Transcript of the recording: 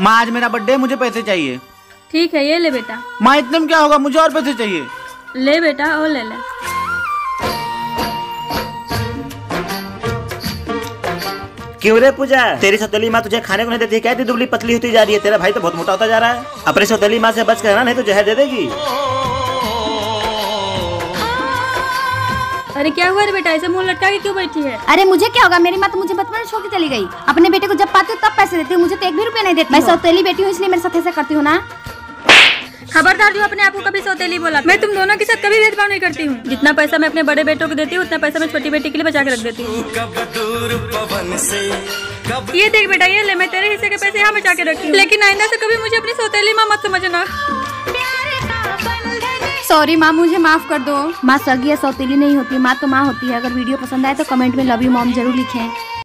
माँ आज मेरा बर्थडे मुझे पैसे चाहिए। ठीक है ये ले बेटा। माँ इतने में क्या होगा? मुझे और पैसे चाहिए। ले बेटा और ले ले। क्यों रे पूजा? तेरी सौतेली माँ तुझे खाने को नहीं देती है क्या दुबली पतली होती जा रही है? तेरा भाई तो बहुत मोटा होता जा रहा है। अपनी सौतेली माँ से बच कर ना नहीं तो जहर दे देगी। अरे क्या हुआ रे बेटा? ऐसे मुँह लटका के क्यों बैठी है? अरे मुझे क्या होगा? मेरी माँ तो मुझे बचपन में छोड़ के चली गई। अपने बेटे को जब पाती हूँ तब पैसे देती हूँ। मुझे तो एक भी रुपया नहीं देती। मैं सौतेली बेटी हूँ इसलिए मेरे साथ ऐसा करती हूँ ना। खबरदार जो अपने आप को कभी सौतेली बोला। मैं तुम दोनों के साथ कभी भेदभाव नहीं करती हूँ। जितना पैसा मैं अपने बड़े बेटों को देती हूँ उतना पैसा मैं छोटी बेटी के लिए बचा के रख देती हूँ। ये देख बेटा ये ले मैं तेरे हिस्से के पैसे यहाँ बचा के रखी हूँ। लेकिन आइंदा से कभी मुझे अपनी सौतेली माँ मत समझना। सॉरी माँ, मुझे माफ़ कर दो। माँ सगी या सौतेली नहीं होती, माँ तो माँ होती है। अगर वीडियो पसंद आए तो कमेंट में लव यू, मॉम ज़रूर लिखें।